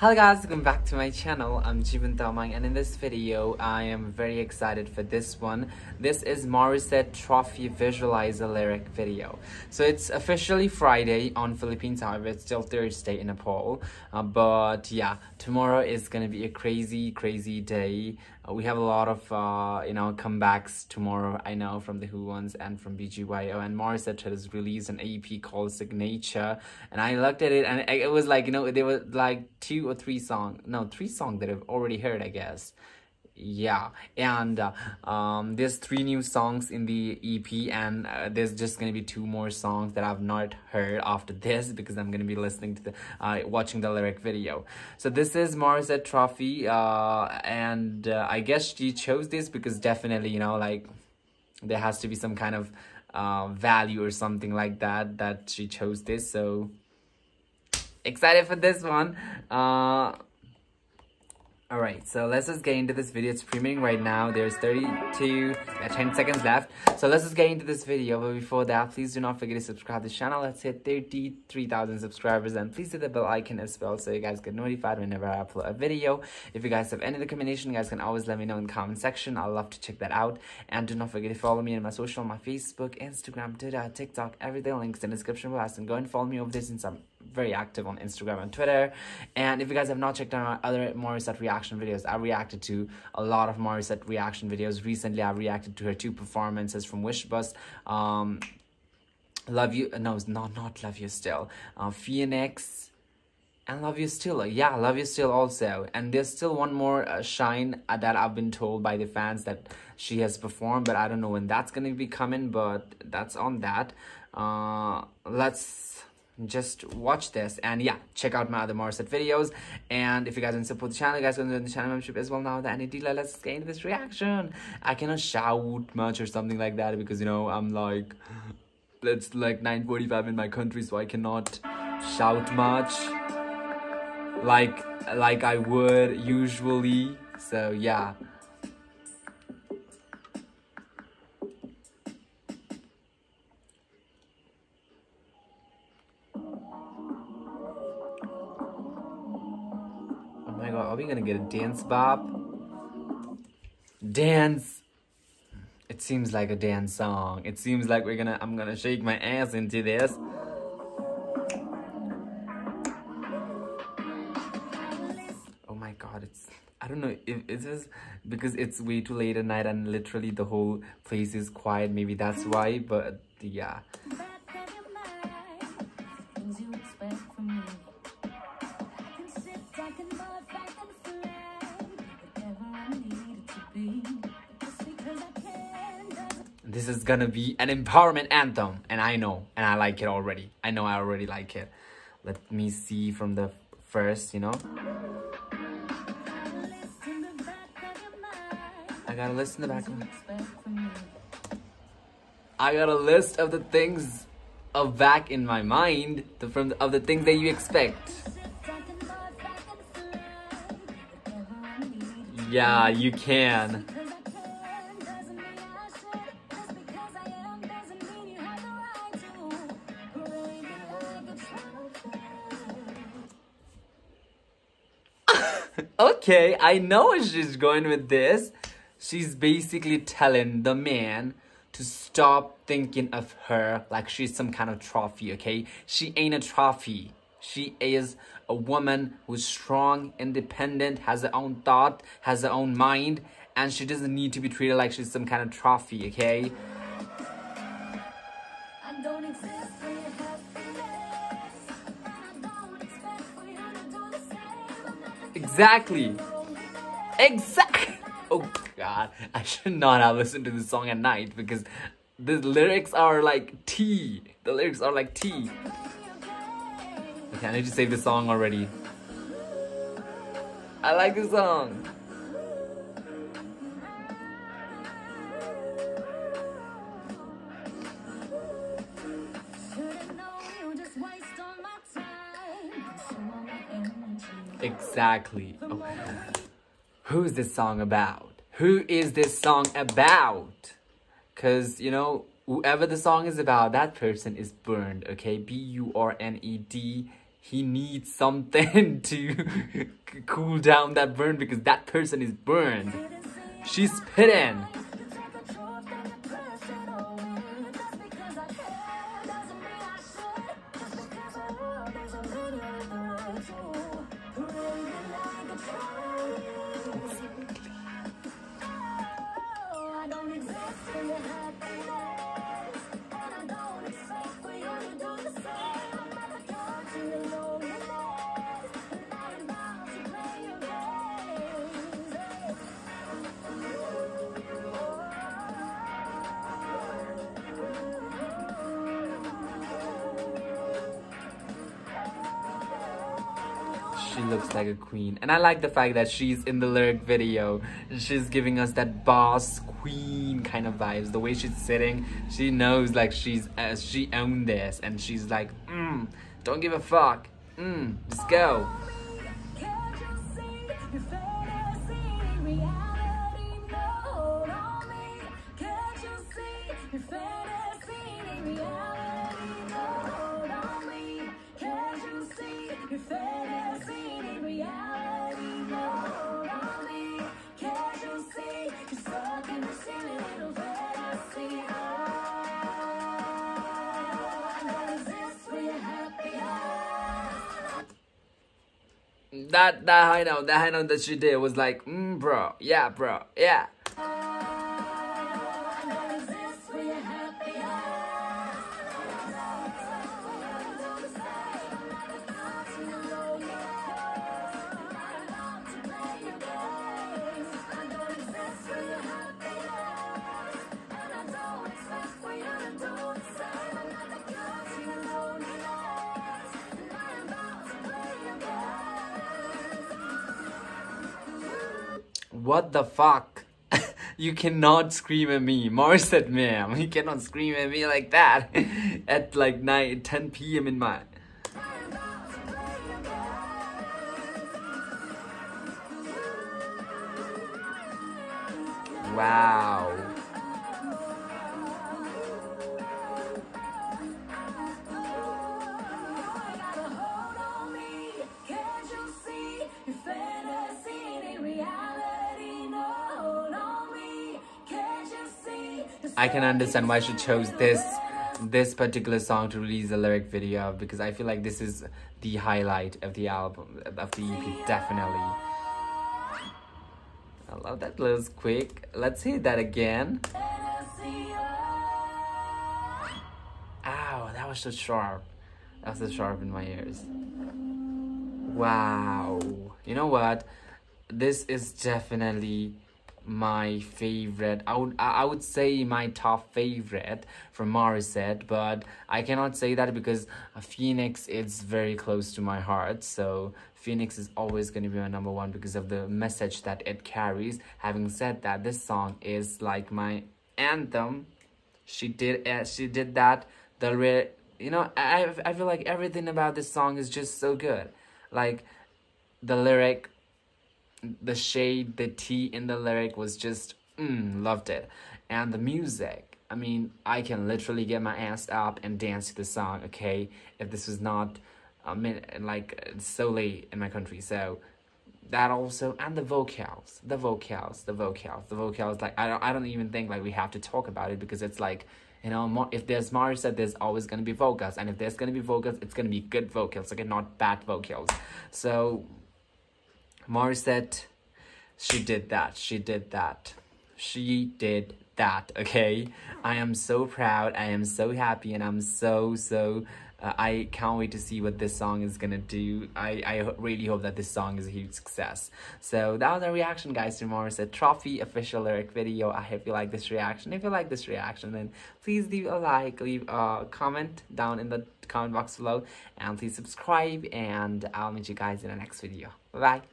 Hello guys, welcome back to my channel. I'm Jeevan Tamang and in this video, I am very excited for this one. This is Morissette Trophy Visualizer lyric video. So it's officially Friday on Philippines, however, it's still Thursday in Nepal. Uh, but yeah, tomorrow is gonna be a crazy, crazy day. Uh, we have a lot of, uh, you know, comebacks tomorrow, I know, from the Who ones and from BGYO. And Morissette has released an EP called Signature. And I looked at it and it was like, you know, there were like two three song no, three songs that I've already heard, I guess. Yeah and uh, um there's three new songs in the ep and uh, there's just gonna be two more songs that i've not heard after this because i'm gonna be listening to the uh watching the lyric video. So this is morissette trophy uh and uh, i guess she chose this because definitely you know like there has to be some kind of uh value or something like that that she chose this so excited for this one uh Alright, so let's just get into this video. It's premiering right now. There's 32, uh, 10 seconds left. So let's just get into this video. But before that, please do not forget to subscribe to the channel. Let's hit 33,000 subscribers. And please hit the bell icon as well so you guys get notified whenever I upload a video. If you guys have any recommendation, you guys can always let me know in the comment section. I'd love to check that out. And do not forget to follow me on my social, my Facebook, Instagram, Twitter, TikTok, everything links in the description box. And go and follow me over there since I'm very active on Instagram and Twitter. And if you guys have not checked out my other Morissette reaction videos, I reacted to a lot of Morissette reaction videos. Recently, I reacted to her two performances from Wish Bus. Um, Love You, no, not, not Love You Still. Uh, Phoenix and Love You Still. Yeah, Love You Still also. And there's still one more uh, Shine uh, that I've been told by the fans that she has performed, but I don't know when that's to be coming, but that's on that. Uh, let's just watch this and yeah check out my other Morissette videos. And if you guys want to support the channel you guys can do the channel membership as well now that any dealer. Let's get into this reaction. I cannot shout much or something like that because you know I'm like it's like 9:45 in my country so I cannot shout much. Like like I would usually. So yeah my god, are we gonna get a dance bop? Dance! It seems like a dance song. It seems like we're gonna, I'm gonna shake my ass into this. Oh my god, it's, I don't know if it is because it's way too late at night and literally the whole place is quiet. Maybe that's why, but yeah. This is gonna be an empowerment anthem, and I know, and I like it already. I know I already like it. Let me see from the first, you know. I got a list in the back of my... Mind. I got a list of the things of back in my mind, the, from the, of the things that you expect. Yeah, you can. okay, I know where she's going with this. She's basically telling the man to stop thinking of her like she's some kind of trophy, okay? She ain't a trophy. She is a woman who's strong, independent, has her own thought, has her own mind, and she doesn't need to be treated like she's some kind of trophy, okay? Exactly. Exactly. Oh god, I should not have listened to this song at night because the lyrics are like tea. The lyrics are like tea. Okay, I need to save the song already. I like the song. Exactly. Oh. Who's this song about? Who is this song about? Because, you know, whoever the song is about, that person is burned, okay? B-U-R-N-E-D he needs something to cool down that burn because that person is burned. She's spitting. She looks like a queen. And i like the fact that she's in the lyric video. She's giving us that boss queen kind of vibes. The way she's sitting she knows like she's uh, she owned this. And she's like mm, don't give a fuck. Mm, let's go that that high note, that high note that she did was like, mm, bro, yeah, bro, yeah. What the fuck? you cannot scream at me. Said, ma'am, you cannot scream at me like that at like 9, 10 p.m. in my... Wow. I can understand why she chose this this particular song to release a lyric video because I feel like this is the highlight of the album of the EP definitely. I love that little quick. Let's hear that again. Ow, that was so sharp. That was so sharp in my ears. Wow. You know what? This is definitely my favorite i would i would say my top favorite from Morissette but i cannot say that because phoenix is very close to my heart. So phoenix is always going to be my number one because of the message that it carries. Having said that this song is like my anthem. She did uh, she did that the you know i i feel like everything about this song is just so good. Like the lyric the shade, the tea in the lyric was just, mm, loved it. And the music, I mean, I can literally get my ass up and dance to the song, okay? If this was not, I mean, like, so late in my country. So, that also, and the vocals, the vocals, the vocals, the vocals, like, I don't, I don't even think, like, we have to talk about it because it's like, you know, if there's Morissette, there's always going to be vocals. And if there's going to be vocals, it's going to be good vocals, okay, not bad vocals. So, Morissette, she did that. She did that. She did that, okay? I am so proud. I am so happy and I'm so, so... Uh, I can't wait to see what this song is gonna do. I, I really hope that this song is a huge success. So that was our reaction, guys, to Morissette Trophy official lyric video. I hope you like this reaction. If you like this reaction, then please leave a like, leave a comment down in the comment box below, and please subscribe, and I'll meet you guys in the next video. Bye-bye.